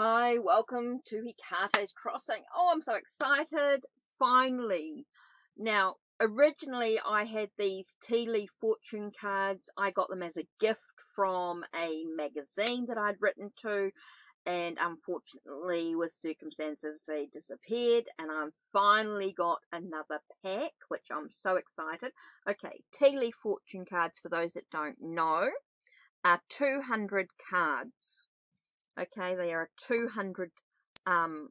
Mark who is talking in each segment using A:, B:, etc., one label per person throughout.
A: Hi, welcome to HeKate's Crossing. Oh, I'm so excited. Finally. Now, originally I had these tea leaf fortune cards. I got them as a gift from a magazine that I'd written to. And unfortunately, with circumstances, they disappeared. And I've finally got another pack, which I'm so excited. Okay, tea leaf fortune cards, for those that don't know, are 200 cards Okay, they are 200 um,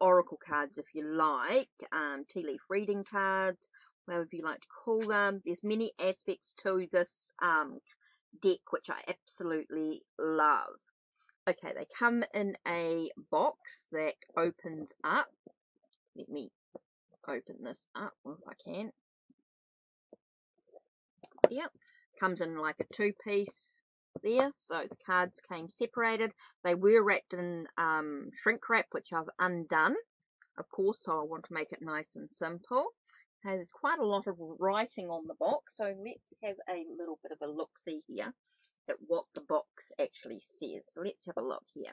A: oracle cards, if you like, um, tea leaf reading cards, whatever you like to call them. There's many aspects to this um, deck which I absolutely love. Okay, they come in a box that opens up. Let me open this up if I can. Yep, comes in like a two-piece there. So the cards came separated. They were wrapped in um, shrink wrap, which I've undone, of course, so I want to make it nice and simple. Okay, there's quite a lot of writing on the box, so let's have a little bit of a look-see here at what the box actually says. So let's have a look here.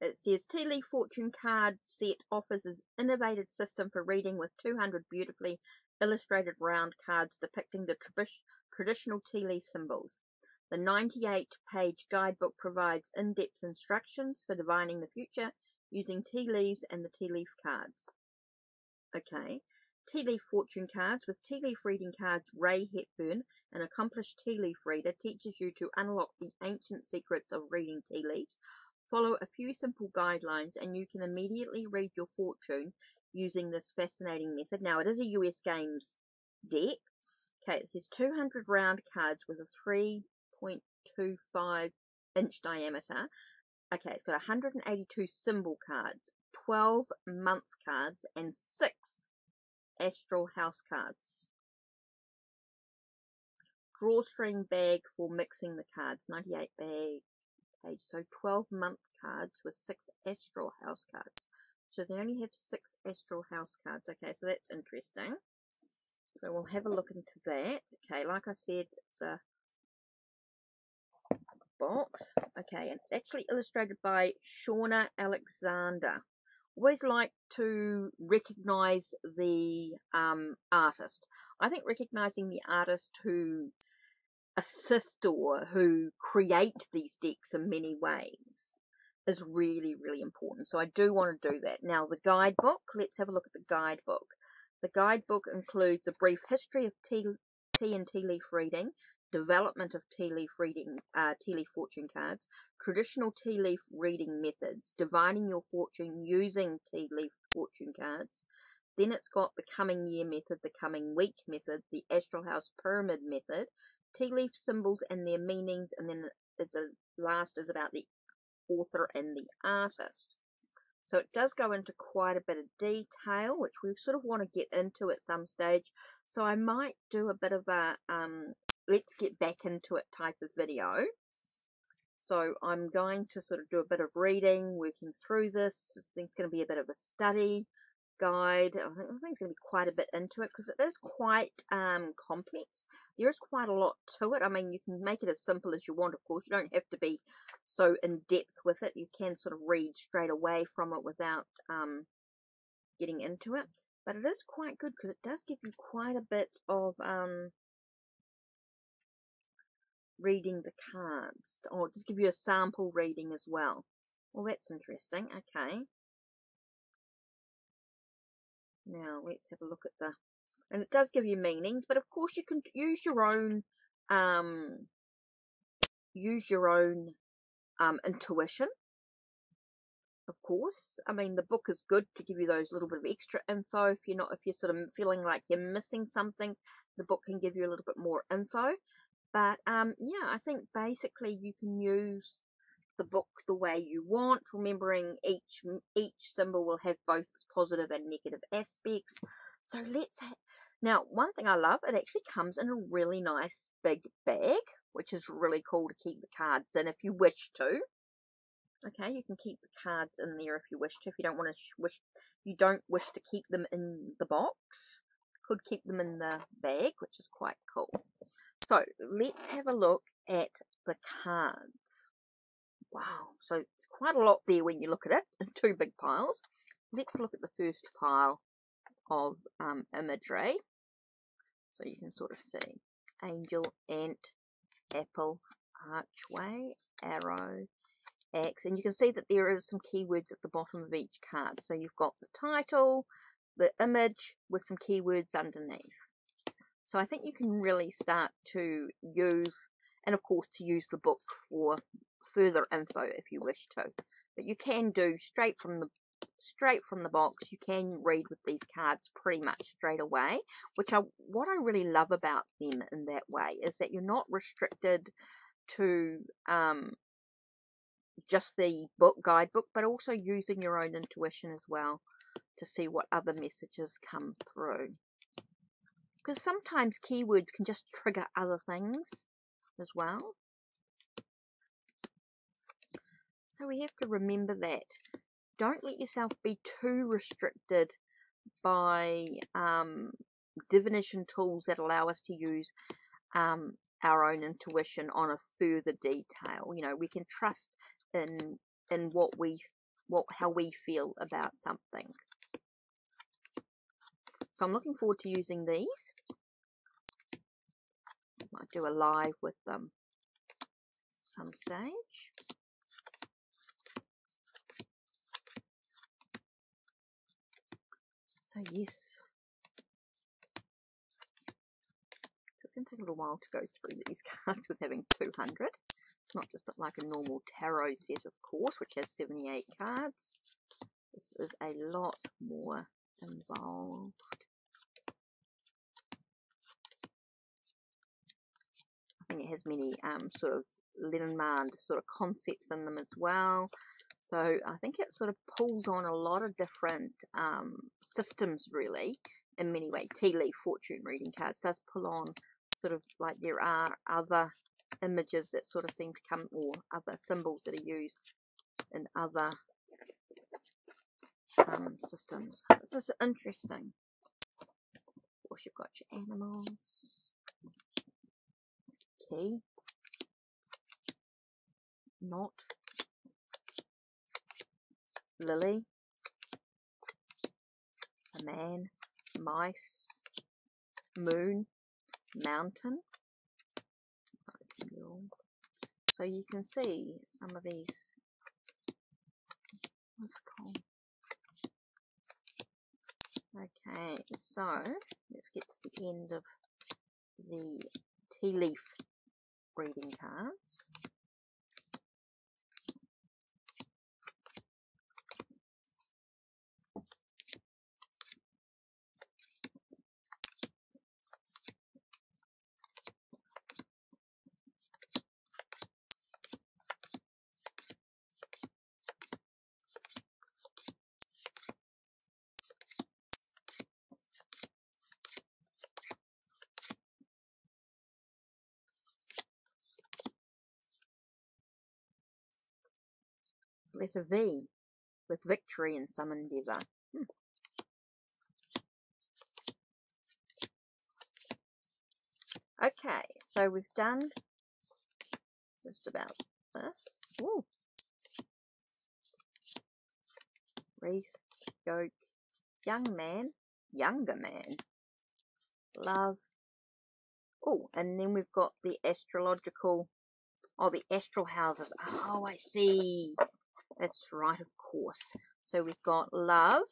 A: It says Tea Leaf Fortune card set offers its innovative system for reading with 200 beautifully illustrated round cards depicting the traditional tea leaf symbols. The 98-page guidebook provides in-depth instructions for divining the future using tea leaves and the tea leaf cards. Okay, tea leaf fortune cards with tea leaf reading cards. Rae Hepburn, an accomplished tea leaf reader, teaches you to unlock the ancient secrets of reading tea leaves. Follow a few simple guidelines and you can immediately read your fortune using this fascinating method. Now, it is a US Games deck. Okay, it says 200 round cards with a 3 0.25 inch diameter. Okay, it's got 182 symbol cards, 12 month cards, and 6 astral house cards. Drawstring bag for mixing the cards, 98 bag page. So 12 month cards with 6 astral house cards. So they only have 6 astral house cards. Okay, so that's interesting. So we'll have a look into that. Okay, like I said, it's a box. Okay, and it's actually illustrated by Shauna Alexander. Always like to recognize the um, artist. I think recognizing the artist who assist or who create these decks in many ways is really, really important. So I do want to do that. Now, the guidebook, let's have a look at the guidebook. The guidebook includes a brief history of tea, tea and tea leaf reading, development of tea leaf reading, uh, tea leaf fortune cards, traditional tea leaf reading methods, divining your fortune using tea leaf fortune cards. Then it's got the coming year method, the coming week method, the astral house pyramid method, tea leaf symbols and their meanings, and then the last is about the author and the artist. So it does go into quite a bit of detail, which we sort of want to get into at some stage. So I might do a bit of a um, let's get back into it type of video. So I'm going to sort of do a bit of reading, working through this. I think it's going to be a bit of a study guide. I think, it's going to be quite a bit into it because it is quite um, complex. There is quite a lot to it. I mean, you can make it as simple as you want, of course. You don't have to be so in depth with it. You can sort of read straight away from it without um, getting into it. But it is quite good because it does give you quite a bit of um, reading the cards. Or just give you a sample reading as well. Well, that's interesting. Okay. Now, let's have a look at the... And it does give you meanings, but of course you can use your own... Um, use your own um, intuition of course. I mean, the book is good to give you those little bit of extra info. If you're not, if you're sort of feeling like you're missing something, the book can give you a little bit more info. But um, yeah, I think basically you can use the book the way you want, remembering each each symbol will have both its positive and negative aspects. So let's now one thing I love, it actually comes in a really nice big bag, which is really cool to keep the cards in if you wish to. Okay, you can keep the cards in there if you wish to. If you don't want to wish, you don't wish to keep them in the box, could keep them in the bag, which is quite cool. So let's have a look at the cards. Wow, so quite a lot there when you look at it in two big piles. Let's look at the first pile of um, imagery. So you can sort of see angel, ant, apple, archway, arrow, axe. And you can see that there is some keywords at the bottom of each card. So you've got the title, the image with some keywords underneath. So I think you can really start to use, and of course to use the book for further info if you wish to. But you can do straight from the straight from the box. You can read with these cards pretty much straight away, which I what I really love about them in that way is that you're not restricted to um, just the book guidebook, but also using your own intuition as well to see what other messages come through. Because sometimes keywords can just trigger other things as well. So we have to remember that. Don't let yourself be too restricted by um, divination tools that allow us to use um, our own intuition on a further detail. You know, we can trust in in what we what how we feel about something. So I'm looking forward to using these. Might do a live with them some stage. So yes, it's going to take a little while to go through these cards with having 200. It's not just like a normal tarot set, of course, which has 78 cards. This is a lot more involved. Think it has many um, sort of Lenormand sort of concepts in them as well. So I think it sort of pulls on a lot of different um, systems, really, in many ways. Tea leaf fortune reading cards does pull on sort of like there are other images that sort of seem to come, or other symbols that are used in other um, systems. This is interesting. Of course, you've got your animals. Key. Not lily, a man, mice, moon, mountain. So you can see some of these, what's called? Okay, so let's get to the end of the tea leaf reading cards. Letter V with victory in some endeavour. Hmm. Okay, so we've done just about this. Ooh. Wreath, yoke, young man, younger man, love. Oh, and then we've got the astrological, oh, the astral houses. Oh, I see. That's right, of course. So we've got love,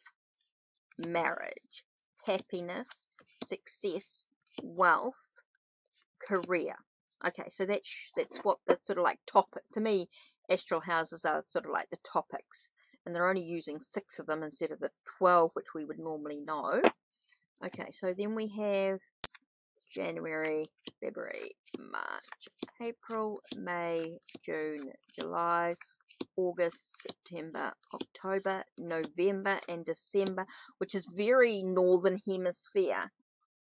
A: marriage, happiness, success, wealth, career. Okay, so that's that's what the sort of like topic to me. Astral houses are sort of like the topics, and they're only using six of them instead of the twelve which we would normally know. Okay, so then we have January, February, March, April, May, June, July, August, September, October, November, and December, which is very northern hemisphere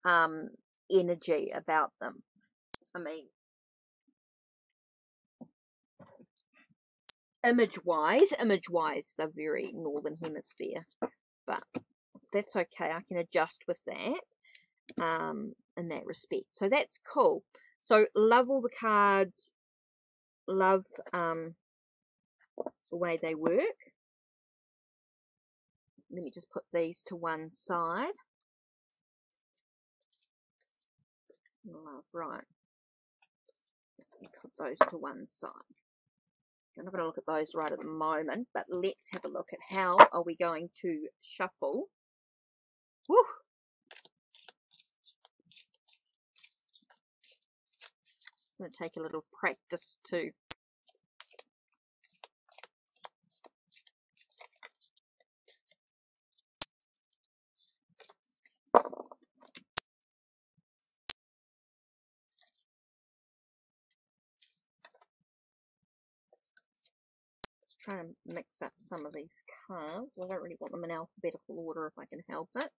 A: um, energy about them. I mean, image wise, image wise, they're very northern hemisphere, but that's okay. I can adjust with that um, in that respect. So that's cool. So love all the cards. Love um, the way they work. Let me just put these to one side. Love, right. Put those to one side. I'm not going to look at those right at the moment, but let's have a look at how are we going to shuffle. Woo! It's going to take a little practice to try and mix up some of these cards. I don't really want them in alphabetical order if I can help it.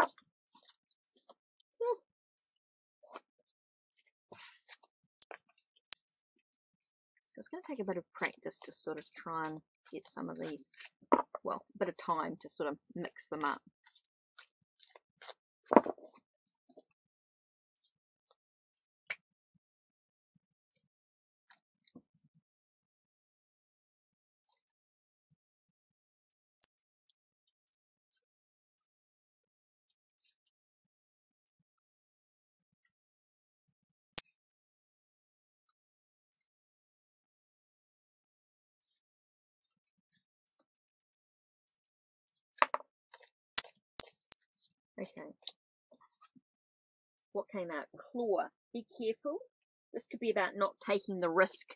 A: Hmm. So it's going to take a bit of practice to sort of try and get some of these, well, a bit of time to sort of mix them up. Okay. What came out? Claw. Be careful. This could be about not taking the risk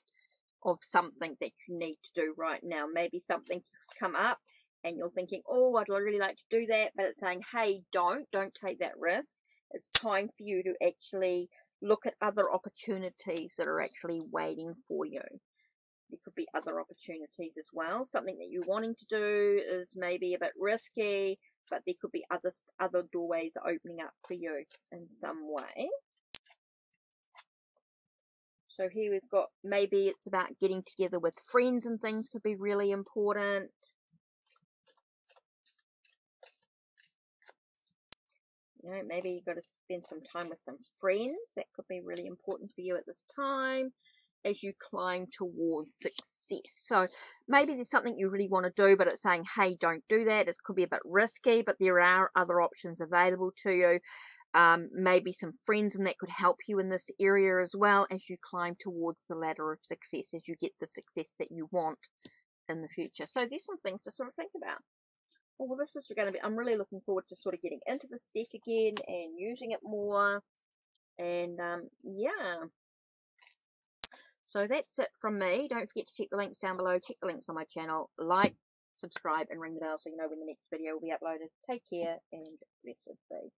A: of something that you need to do right now. Maybe something's come up and you're thinking, oh, I'd really like to do that, but it's saying, hey, don't, don't take that risk. It's time for you to actually look at other opportunities that are actually waiting for you. There could be other opportunities as well. Something that you're wanting to do is maybe a bit risky, but there could be other other doorways opening up for you in some way. So here we've got maybe it's about getting together with friends and things could be really important. You know, maybe you've got to spend some time with some friends. That could be really important for you at this time as you climb towards success. So maybe there's something you really want to do, but it's saying, hey, don't do that. It could be a bit risky, but there are other options available to you. Um, maybe some friends and that could help you in this area as well as you climb towards the ladder of success, as you get the success that you want in the future. So there's some things to sort of think about. Well, this is going to be, I'm really looking forward to sort of getting into this deck again and using it more. And um, yeah, so that's it from me. Don't forget to check the links down below. Check the links on my channel. Like, subscribe, and ring the bell so you know when the next video will be uploaded. Take care, and blessed be.